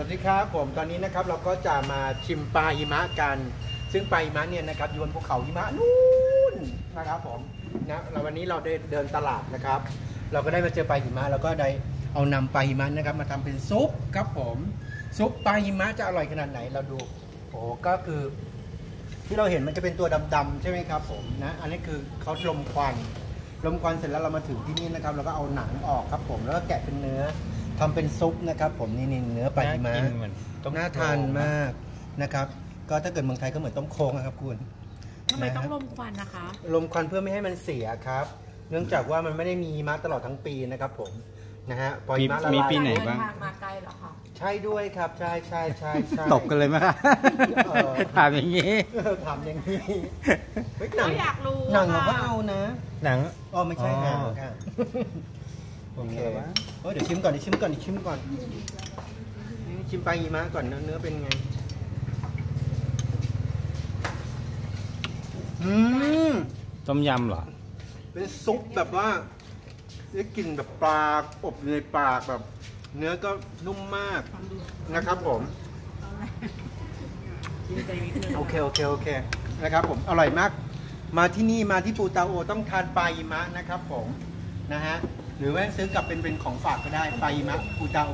วัสดีครับผมตอนนี้นะครับเราก็จะมาชิมปลาหิมะกัน ซึ่งปลาหิมะเนี่ยนะครับอยู่บนภูเขาหิมะนู่นนะครับผมนะเราวันนี้เราได้เดินตลาดนะครับ เราก็ได้มาเจอปลาหิมะแล้วก็ได้เอานำปลาหิมะนะครับ มาทำเป็นซุปครับผมซุปปลาหิมะจะอร่อยขนาดไหนเราดูโอ้ก็คือ ที่เราเห็นมันจะเป็นตัวดำๆใช่ไหมครับผมนะอันนี้คือเขาลมควันลมควันเสร็จแล้วเรามาถึงที่นี่นะครับเราก็เอาหนังออกครับผมแล้วก็แกะเป็นเนื้อ ทำเป็นซุปนะครับ ผมนี่นี่เนื้อปลาหิมะน่ากินเหมือนต้มน่าทานโครงนะ มากนะครับ ก็ถ้าเกิดเมืองไทยก็เหมือนต้มโค้งนะครับคุณ ทำไมต้องนะฮะลมควันนะคะ ลมควันเพื่อไม่ให้มันเสียครับ เนื่องจากว่ามันไม่ได้มีหิมะตลอดทั้งปีนะครับผมนะฮะพอหิมะละมีลายปีไหนเดินบ้างทางมาไกลเหรอคะใช่ด้วยครับ ใช่ใช่ใช่ใช่ ตบกันเลยไหมคะเออ ถามอย่างนี้เออถามอย่างนี้เฮ้ยหนัก็งอยากรู้หนังเราก็ค่ะเอานะ หนัง อ๋อไม่ใช่อ๋อหางค่ะ โอเคยังไงวะเอ้ยเดี๋ยวชิมก่อนเดี๋ยวชิมก่อนเดี๋ยวชิมก่อนนี่ชิมปลาหิมะก่อนเนื้อเนื้อเป็นไง อืมต้มยำเหรอ เป็นซุปแบบว่าได้กลิ่นแบบปลาอบอยู่ในปากแบบ เนื้อก็นุ่มมากนะครับผม โอเคโอเคโอเคนะครับผมอร่อยมาก มาที่นี่มาที่ปูตาโอต้องทานปลาหิมะนะครับผม นะฮะหรือแม่งซื้อกลับเป็นเป็นของฝากก็ได้ไปมะปูตา